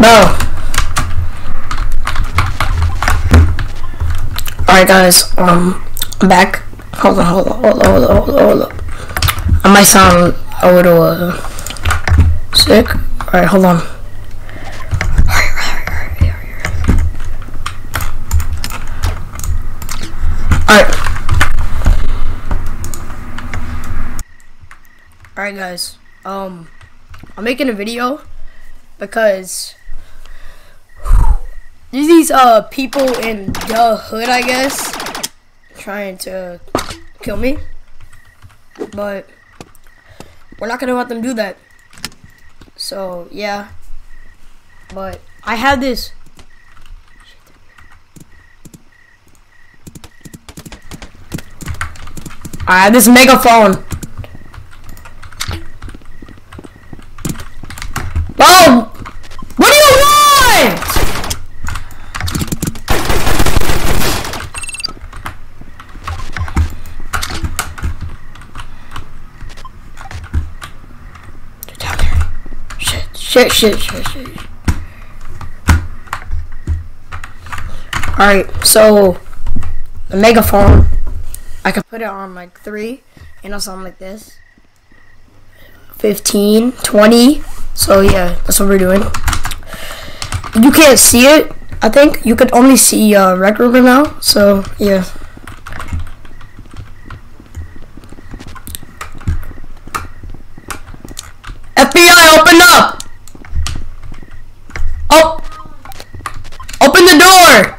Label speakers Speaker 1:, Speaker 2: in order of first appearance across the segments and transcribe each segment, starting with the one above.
Speaker 1: Bro. Alright guys, um I'm back. Hold on, hold on, hold on, hold on, hold on, hold on. I might sound a little uh, sick. Alright, hold on. Alright. Alright guys. Um I'm making a video because there's these uh people in the hood I guess trying to kill me. But we're not gonna let them do that. So yeah. But I have this I have this megaphone. Oh! What do you want? Get down there. Shit, shit, shit, shit. Alright, so the megaphone, I can put it on like three and it'll sound like this. 15, 20. So yeah, that's what we're doing. You can't see it, I think. You could only see uh, Rec Room now. So yeah. FBI, open up! Oh! Open the door!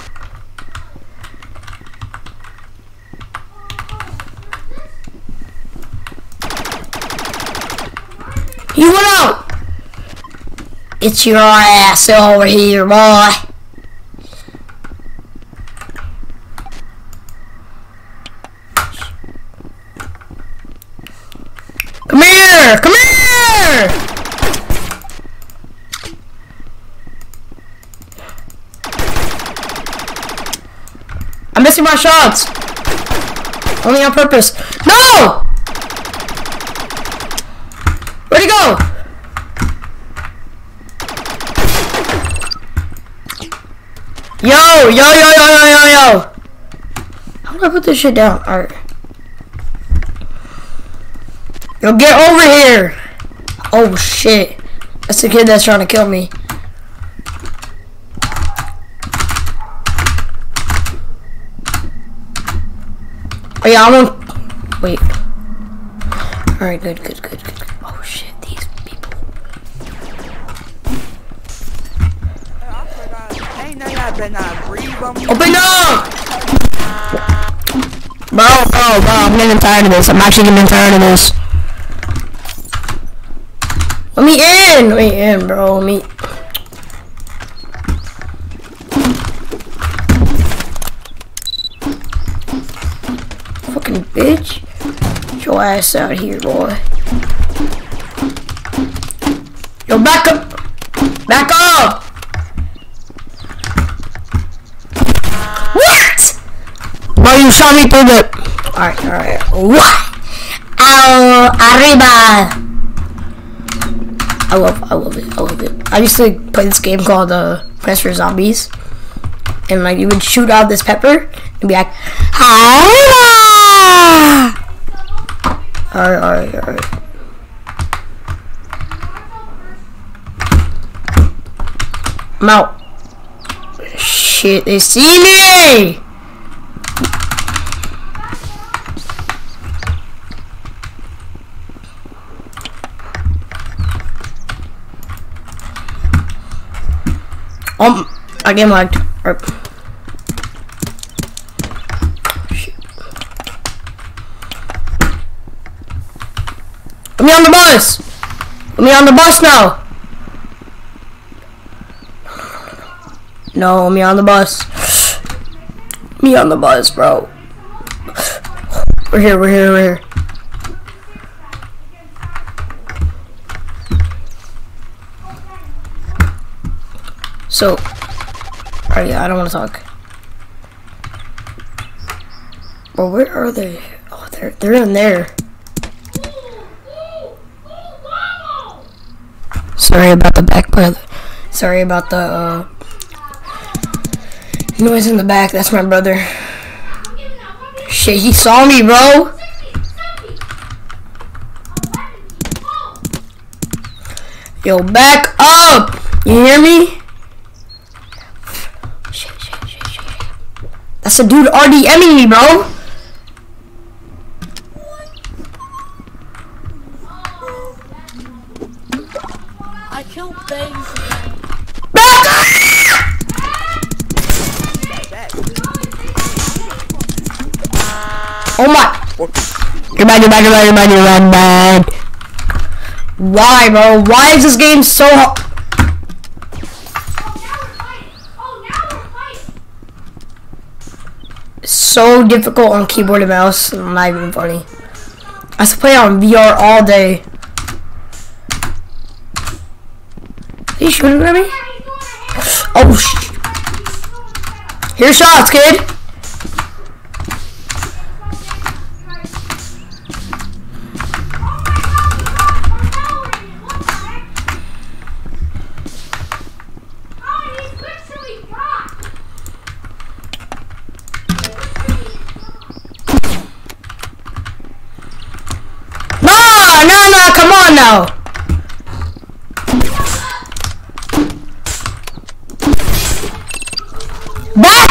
Speaker 1: You went out! It's your ass over here, boy. Come here! Come here! I'm missing my shots! Only on purpose. No! Yo, yo, yo, yo, yo, yo, yo. How do I put this shit down? Alright. Yo, get over here. Oh, shit. That's the kid that's trying to kill me. Oh, yeah, I'm on. Wait. Alright, good, good, good, good. Open up! Bro, bro, bro, I'm getting tired of this. I'm actually getting tired of this. Let me in! Let me in, bro. Let me. Fucking bitch. Get your ass out here, boy. Yo, back up! Back up! What? Bro, you shot me through the. Alright, alright. Ow, arriba! I love, I love it, I love it. I used to play this game called uh, Plants Zombies. And like, you would shoot out this pepper and be like, arriba! Alright, alright, alright. I'm out. Shit, they see me! Um, I game lagged. Shit. Let me on the bus! Let me on the bus now! No, me on the bus. Me on the bus, bro. We're here, we're here, we're here. So, alright, yeah, I don't want to talk. Well, where are they? Oh, they're they're in there. Sorry about the back, brother. Sorry about the uh, noise in the back. That's my brother. Shit, he saw me, bro. Yo, back up. You hear me? Shit, shit, shit, shit. That's a dude RDMing me, bro.
Speaker 2: I killed things.
Speaker 1: Back up!
Speaker 3: Back.
Speaker 1: Oh my. You're bad, you're bad, you're bad, you're bad, bad. Why, bro? Why is this game so hard? So difficult on keyboard and mouse. Not even funny. I used to play on VR all day. Are you shooting at me? Oh, sh Here's shots, kid. Come on now. Back